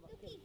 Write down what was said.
个屁